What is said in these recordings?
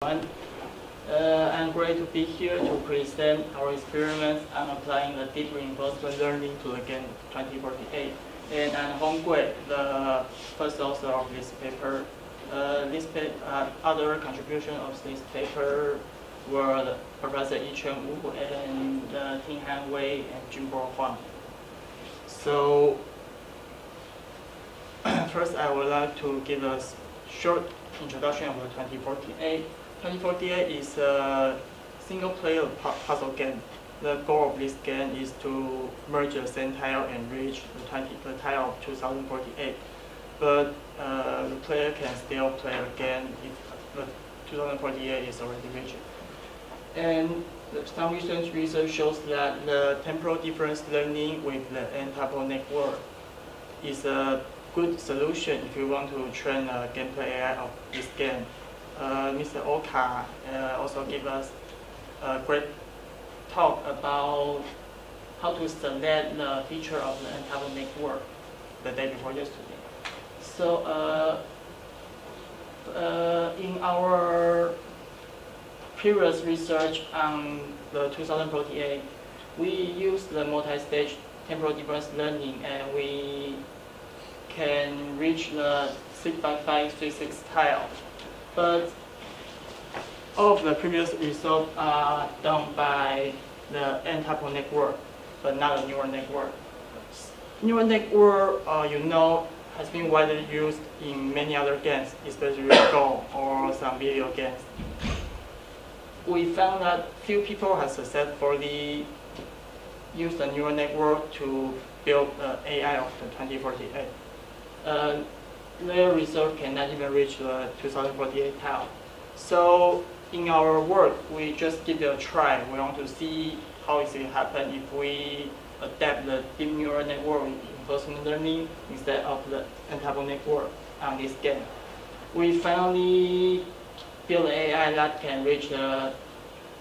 Uh, I'm great to be here to present our experiments on applying the deep reinforcement learning to the game 2048. And I'm Hung Guei, the first author of this paper. Uh, this pa uh, other contribution of this paper were Professor Yi I-Chen Wu and uh, Tinghan Wei and Jin-Bo Huang. So first I would like to give a short introduction of the 2048. 2048 is a single player puzzle game. The goal of this game is to merge the same tile and reach the, 20, the tile of 2048. But uh, the player can still play again if the 2048 is already reached. And some recent research shows that the temporal difference learning with the n-tuple network is a good solution if you want to train a gameplay AI of this game. Uh, Mr. Oka uh, also gave us a great talk about how to select the feature of the n-tuple network the day before yesterday. So uh, in our previous research on the 2048, we used the multi-stage temporal difference learning and we can reach the 6 by 5 6 tile. But all of the previous results are done by the n-tuple network, but not a neural network. Neural network, uh, you know, has been widely used in many other games, especially Go or some video games. We found that few people have successfully used the neural network to build the AI of the 2048. Uh, their result cannot even reach uh, the 2048 tile. So in our work, we just give it a try. We want to see how it will happen if we adapt the deep neural network in reinforcement learning instead of the n-tuple network on this game. We finally built an AI that can reach the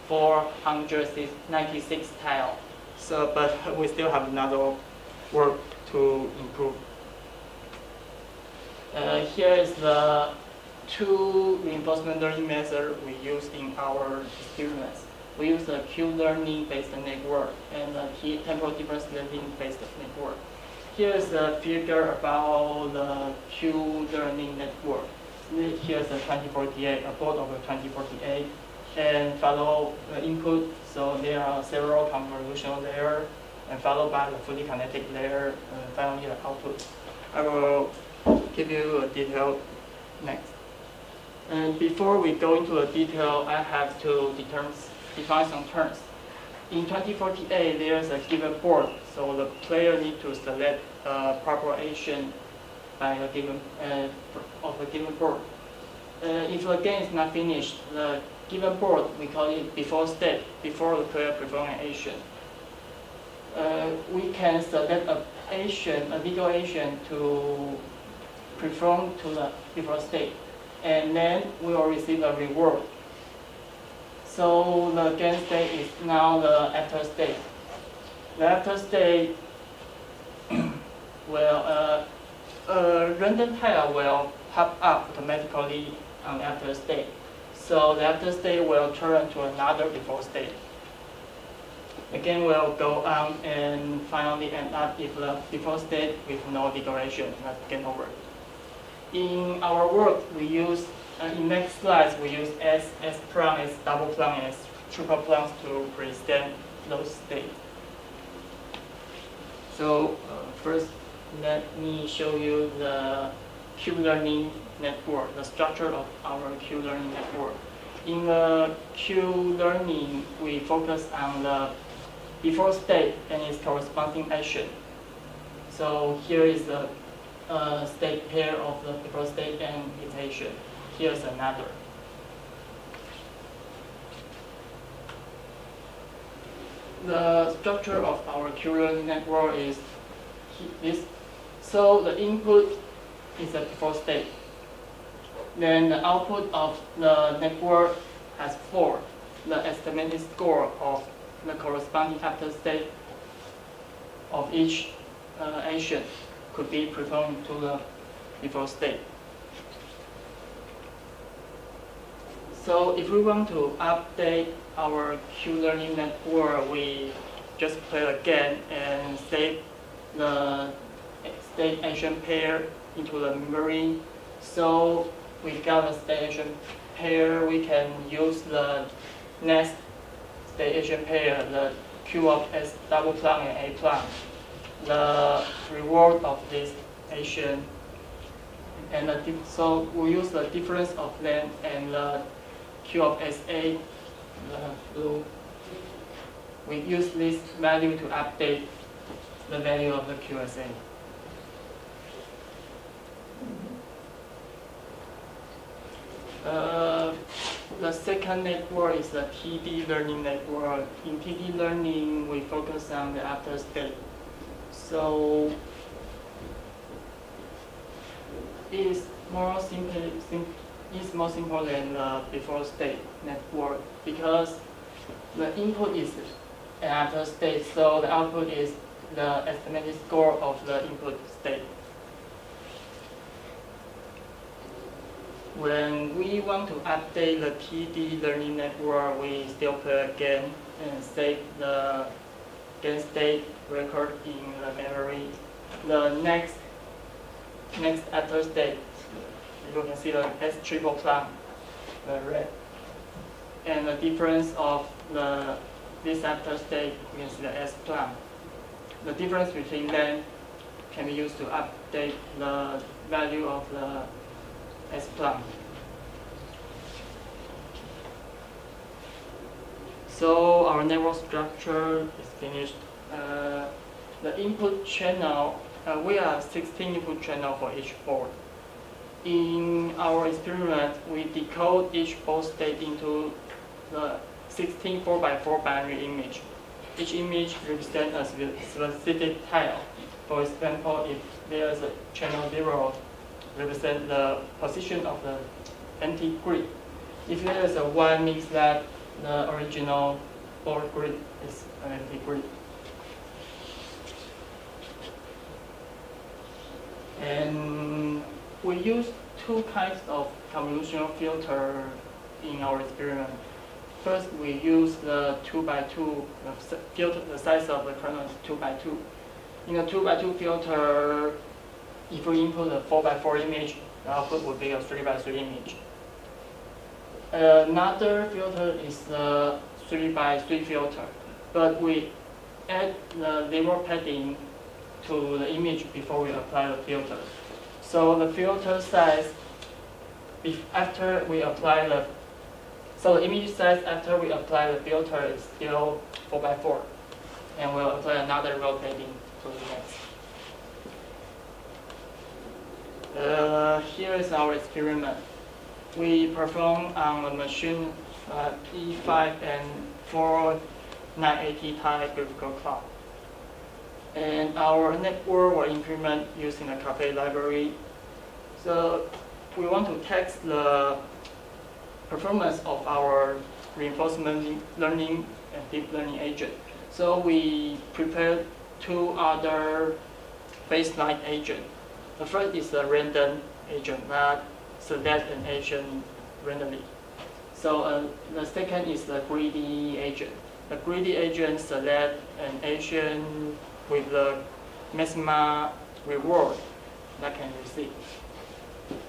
496 tile. So, but we still have another work to improve. Uh, here is the two reinforcement learning method we use in our experiments. We use the Q-learning based network and the temporal difference learning based network. Here is the figure about the Q-learning network. Here's the 2048, a board of the 2048, and follow the input. So there are several convolutional layers, and followed by the fully connected layer, and finally the output. I will give you a detail next. And before we go into the detail, I have to define some terms. In 2048, there's a given board, so the player needs to select a proper action by a given uh, of a given board. Uh, if the game is not finished, the given board we call it before state, before the player perform an action. Uh, we can select a action, a legal action to perform to the before state, and then we will receive a reward so the game state is now the after state. The after state will, uh, a random tile will pop up automatically on after state. So the after state will turn to another before state. Again, we'll go on and finally end up if the before state with no decoration, that's game over. In our work, we use uh, in next slides, we use S, S prime, S double prime, and S triple prime to present those states. So uh, first, let me show you the Q-learning network, the structure of our Q-learning network. In the Q-learning, we focus on the before state and its corresponding action. So here is the uh, state pair of the before state and its action here's another. The structure of our Q-learning network is this. So the input is a before state. Then the output of the network has four. The estimated score of the corresponding after state of each uh, action could be performed to the before state. So if we want to update our Q-learning network, we just play a game and save the state action pair into the memory. So we got a state action pair, we can use the next state action pair, the Q of S double plug and A plug. The reward of this action and so we use the difference of them and the Q of SA, blue. We use this value to update the value of the QSA. Uh, the second network is the TD learning network. In TD learning, we focus on the after state. So it is more simple, sim is more simple than the before state network because the input is an after state, so the output is the estimated score of the input state. When we want to update the TD learning network, we still play a game and save the game state record in the memory. The next next after state, you can see the S triple plug, the red. And the difference of the this after state, you can see the S plug. The difference between them can be used to update the value of the S plug. So our network structure is finished. Uh, the input channel, uh, we have 16 input channel for each board. In our experiment, we decode each board state into the 16 4x4 binary image. Each image represents a specific tile. For example, if there is a channel 0, represent the position of the empty grid. If there is a 1, means that the original board grid is an empty grid. And we use two kinds of convolutional filter in our experiment. First, we use the 2 by 2 filter, the size of the kernel is 2 by 2. In a 2 by 2 filter, if we input a 4 by 4 image, the output would be a 3 by 3 image. Another filter is the 3 by 3 filter, but we add the zero padding to the image before we apply the filter. So the filter size, after we apply the, so the image size after we apply the filter is still 4 by 4 and we'll apply another rotating to the next. Uh, here is our experiment. We perform on a machine uh, E5 and 4 980 type graphical clock. And our network will implement using a Caffe library. So we want to test the performance of our reinforcement learning and deep learning agent. So we prepared two other baseline agents the first is a random agent that select an agent randomly. So uh, the second is the greedy agent. The greedy agent select an agent with the maximum reward that can receive.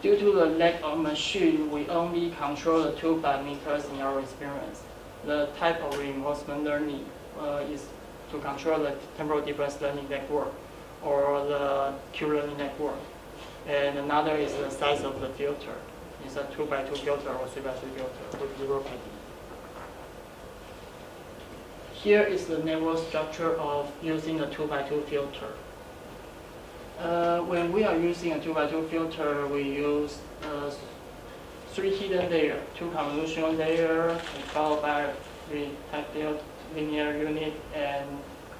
Due to the lack of machine, we only control the two parameters in our experience. The type of reinforcement learning uh, is to control the temporal difference learning network or the Q-learning network. And another is the size of the filter. It's a 2 by 2 filter or 3 by 3 filter with zero. Here is the network structure of using a 2 by 2 filter. Uh, when we are using a 2 by 2 filter, we use uh, three hidden layers, two convolutional layers, followed by three type linear unit, and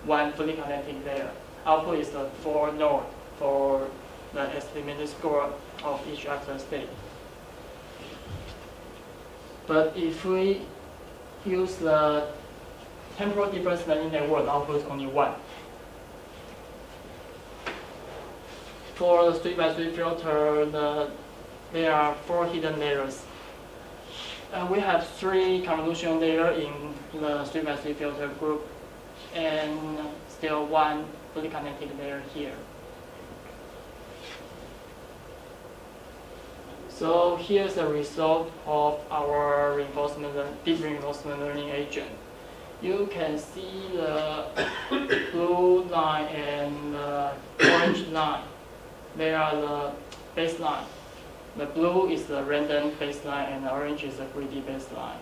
one fully connected layer output is the four node for the estimated score of each after state. But if we use the temporal difference learning network, is only one. For the 3 by 3 filter, the, there are four hidden layers. Uh, we have three convolution layer in the 3 by 3 filter group and still one fully connected layer here. So here's the result of our reinforcement, deep reinforcement learning agent. You can see the blue line and the orange line. They are the baseline. The blue is the random baseline and the orange is the greedy baseline.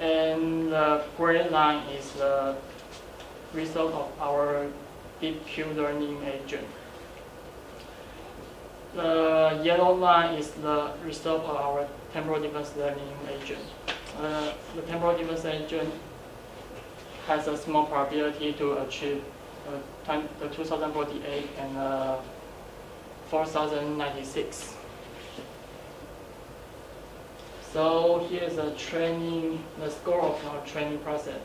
And the gray line is the result of our deep Q learning agent. The yellow line is the result of our temporal difference learning agent. Uh, the temporal difference agent has a small probability to achieve uh, time, the 2048 and uh, 4096. So here's a training, the score of our training process.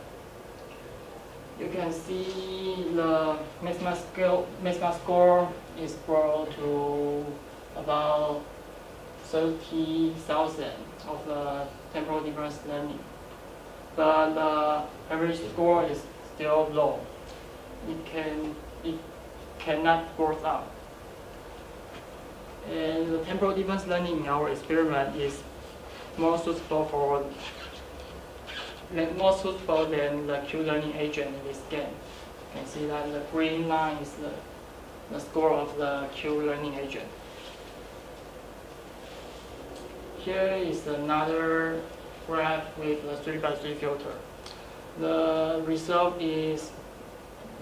You can see the maximum scale, maximum score is brought to about 30,000 of the temporal difference learning. But the average score is still low. It can, it cannot growth up. And the temporal difference learning in our experiment is more suitable for more suitable than the Q learning agent in this game. You can see that the green line is the, the score of the Q learning agent. Here is another graph with the 3 by 3 filter. The result is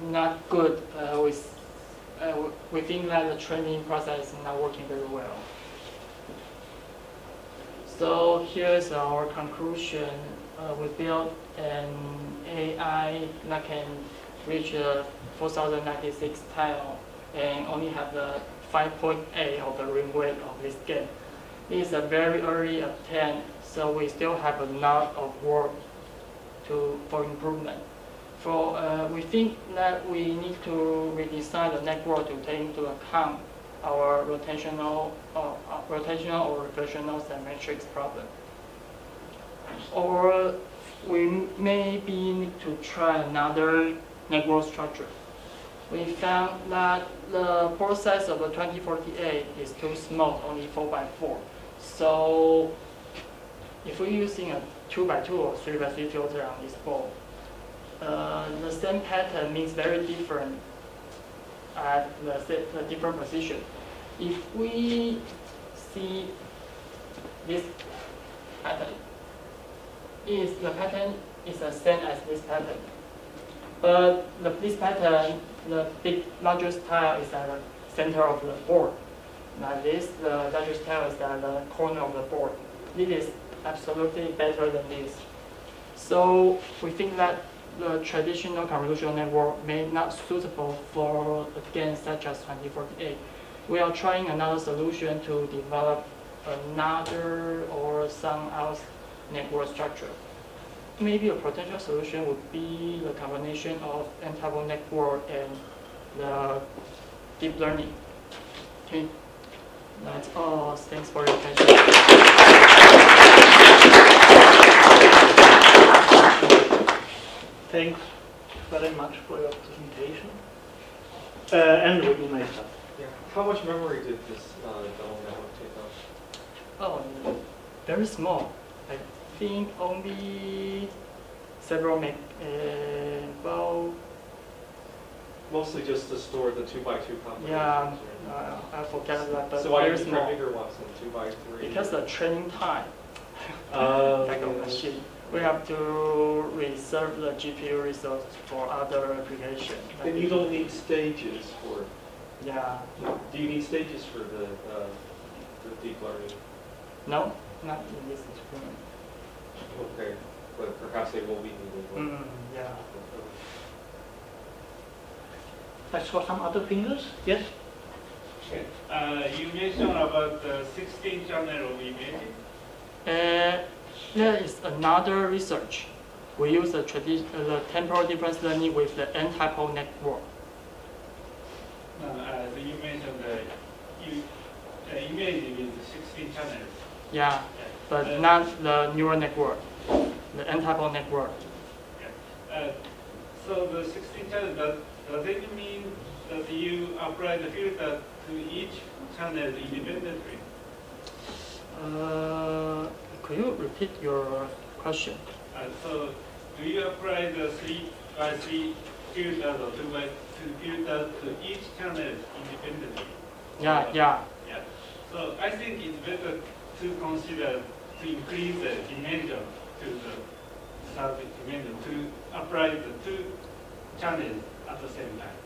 not good uh, with, uh, we think that the training process is not working very well. So here's our conclusion. Uh, we built an AI that can reach uh, 4096 tile and only have the 5.8 of the ring weight of this game. It is a very early attempt, so we still have a lot of work to, for improvement. For, uh, we think that we need to redesign the network to take into account our rotational, or, uh, rotational or reflectional symmetrics problem. Or we maybe need to try another network structure. We found that the pore size of the 2048 is too small, only 4 by 4. So if we're using a 2 by 2 or 3 by 3 filter on this board, uh, the same pattern means very different at the, the different position. If we see this pattern, is the pattern is the same as this pattern. But the, this pattern, the big largest tile is at the center of the board. Like this, the largest tile is at the corner of the board. This is absolutely better than this. So we think that the traditional convolutional network may not suitable for a game such as 2048. We are trying another solution to develop another or some else network structure. Maybe a potential solution would be the combination of n-tuple network and the deep learning. Okay, that's all. Thanks for your attention. Thanks very much for your presentation. Uh, and you may start. Yeah. How much memory did this uh, Dell network take up? Oh, very small. I think only several meg, uh, about, Mostly just to store the two by two combinations. yeah, right? uh, I forgot that, but So why very did you bigger ones than two by three? Because the training time, Uh, like a machine, we have to reserve the GPU resource for other applications. And you don't need stages for, Yeah, do you need stages for the, uh, the deep learning? no, not in this experiment. Okay, but perhaps they will be needed. Mm, yeah. I saw some other fingers. Yes? Uh, you mentioned about the 16 channel of image. Uh, there is another research. We use the, uh, the temporal difference learning with the N-tuple network. Uh, uh, so you mentioned the you, the image with 16 channels. Yeah, but Uh, not the neural network, the N-tuple of network. Uh, So the 16 channels, does, does it mean that you apply the filter to each channel independently? Uh, could you repeat your question? Uh, So do you apply the 3 by 3 filters or 2 by 2 filters to each channel independently? Yeah, yeah. Yeah. So I think it's better to consider to increase the dimension to the circuit dimension to apply the two channels at the same time.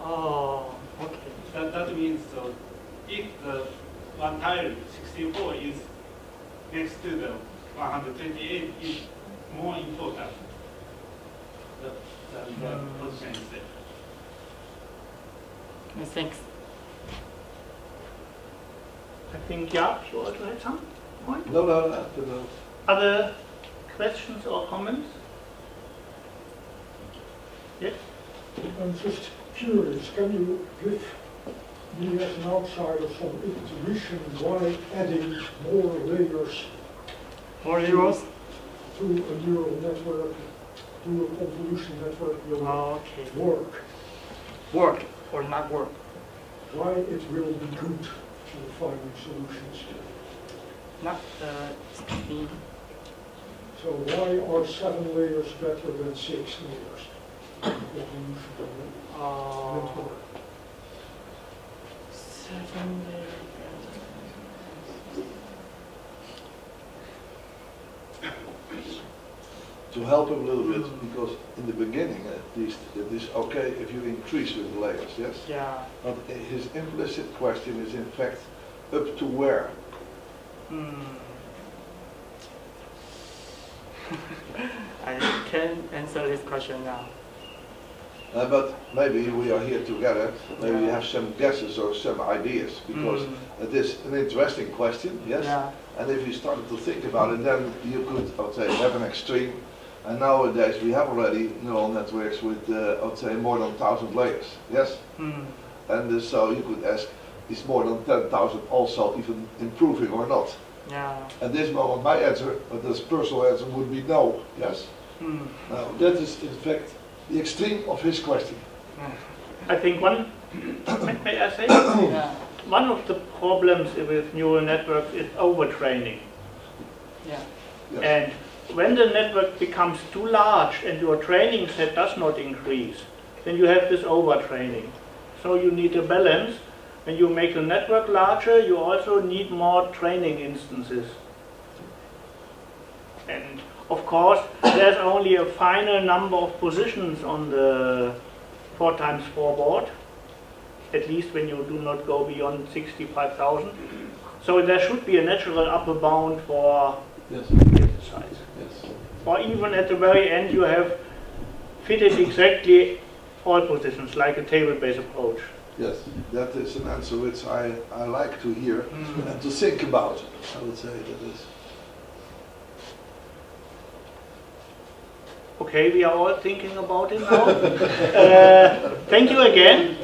Oh, okay. That, that means so if the one tile 64 is next to the 128 is more important than than the Mm. position itself. Uh, Thanks. I think, yeah, you also had some point? No, no, no, no. Other questions or comments? Yes? I'm just curious, can you give me as an outsider some intuition why adding more layers More zeros? to a neural network, to a convolution network will Okay. work? Work or not work? Why it will be good for finding solutions? Not uh, So why are seven layers better than six layers? Convolution Uh, network. To help him a little bit, because in the beginning at least, it is okay if you increase with the layers, yes? Yeah. But his implicit question is in fact, up to where? Hmm. I can answer this question now. Uh, but maybe we are here together, maybe we have some guesses or some ideas, because Hmm. it is an interesting question, yes? Yeah. And if you started to think about it, then you could, I would say, have an extreme. And nowadays we have already neural networks with, uh, I would say, more than 1,000 layers, yes? Hmm. And uh, so you could ask, is more than 10,000 also even improving or not? Yeah. At this moment, my answer, but this personal answer would be no, yes? Hmm. Now, that is in fact the extreme of his question. I think one, may may I say? Yeah. One of the problems with neural networks is overtraining. Yeah. Yes. And when the network becomes too large and your training set does not increase, then you have this overtraining. So you need a balance. When you make the network larger, you also need more training instances. And of course, there's only a final number of positions on the 4 times 4 board, at least when you do not go beyond 65,000. So there should be a natural upper bound for Yes, exercise. yes. Or even at the very end, you have fitted exactly all positions, like a table-based approach. Yes, that is an answer which I, I like to hear Hmm. and to think about. I would say that is. Okay, we are all thinking about it now. uh, thank you again.